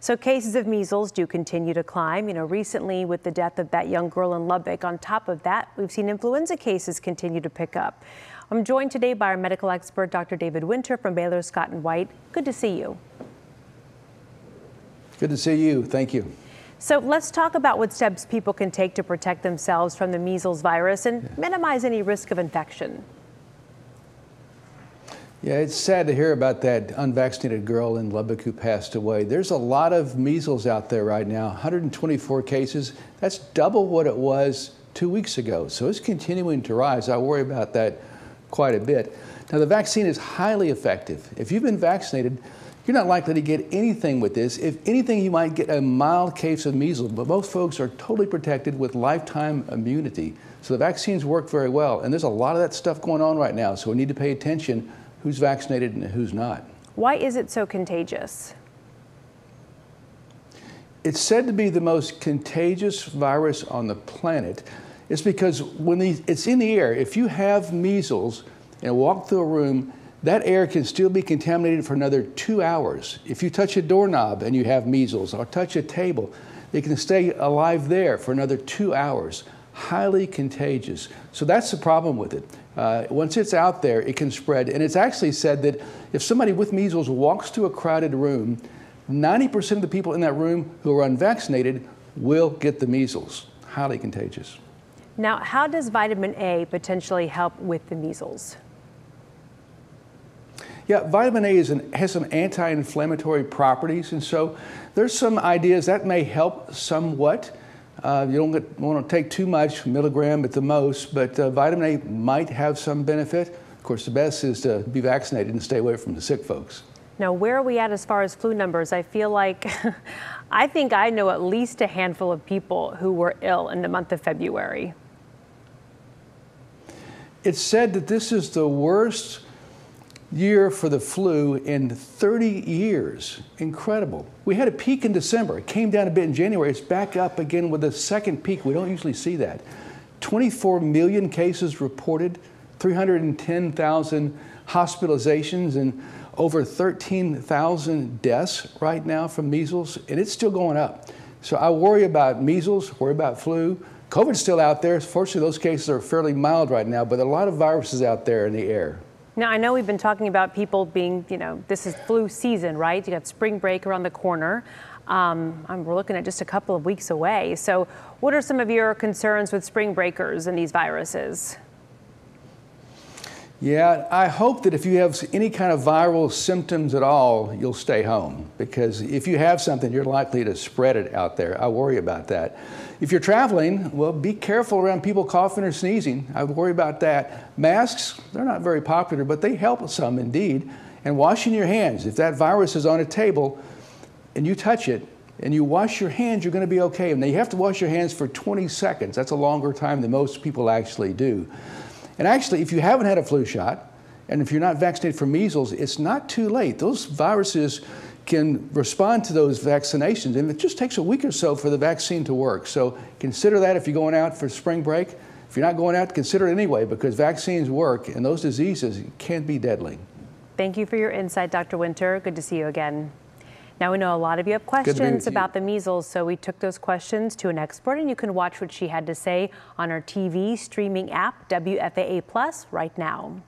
So cases of measles do continue to climb. You know, recently with the death of that young girl in Lubbock, on top of that, we've seen influenza cases continue to pick up. I'm joined today by our medical expert, Dr. David Winter from Baylor Scott and White. Good to see you. Good to see you. Thank you. So let's talk about what steps people can take to protect themselves from the measles virus and yeah. minimize any risk of infection. Yeah, it's sad to hear about that unvaccinated girl in Lubbock who passed away. There's a lot of measles out there right now, 124 cases. That's double what it was two weeks ago. So it's continuing to rise. I worry about that quite a bit. Now, the vaccine is highly effective. If you've been vaccinated, you're not likely to get anything with this. If anything, you might get a mild case of measles, but most folks are totally protected with lifetime immunity. So the vaccines work very well. And there's a lot of that stuff going on right now, so we need to pay attention who's vaccinated and who's not. Why is it so contagious? It's said to be the most contagious virus on the planet. It's because when the, it's in the air, if you have measles and walk through a room, that air can still be contaminated for another two hours. If you touch a doorknob and you have measles or touch a table, they can stay alive there for another two hours. Highly contagious. So that's the problem with it. Uh, once it's out there, it can spread. And it's actually said that if somebody with measles walks to a crowded room, 90% of the people in that room who are unvaccinated will get the measles. Highly contagious. Now, how does vitamin A potentially help with the measles? Yeah, vitamin A an, has some anti-inflammatory properties, and so there's some ideas that may help somewhat. Uh, you don't get, want to take too much, milligram at the most, but uh, vitamin A might have some benefit. Of course, the best is to be vaccinated and stay away from the sick folks. Now, where are we at as far as flu numbers? I feel like I think I know at least a handful of people who were ill in the month of February. It's said that this is the worst year for the flu in 30 years. Incredible. We had a peak in December. It came down a bit in January. It's back up again with a second peak. We don't usually see that. 24 million cases reported, 310,000 hospitalizations, and over 13,000 deaths right now from measles, and it's still going up. So I worry about measles, worry about flu. COVID's still out there. Fortunately, those cases are fairly mild right now, but a lot of viruses out there in the air. Now, I know we've been talking about people being, you know, this is flu season, right? You got spring break around the corner. Um, we're looking at just a couple of weeks away. So, what are some of your concerns with spring breakers and these viruses? Yeah, I hope that if you have any kind of viral symptoms at all, you'll stay home because if you have something, you're likely to spread it out there. I worry about that. If you're traveling, well, be careful around people coughing or sneezing. I worry about that. Masks, they're not very popular, but they help some indeed. And washing your hands. If that virus is on a table and you touch it and you wash your hands, you're going to be okay. Now, you have to wash your hands for 20 seconds. That's a longer time than most people actually do. And actually, if you haven't had a flu shot, and if you're not vaccinated for measles, it's not too late. Those viruses can respond to those vaccinations. And it just takes a week or so for the vaccine to work. So consider that if you're going out for spring break. If you're not going out, consider it anyway because vaccines work and those diseases can be deadly. Thank you for your insight, Dr. Winter. Good to see you again. Now, we know a lot of you have questions about the measles, so we took those questions to an expert, and you can watch what she had to say on our TV streaming app, WFAA Plus, right now.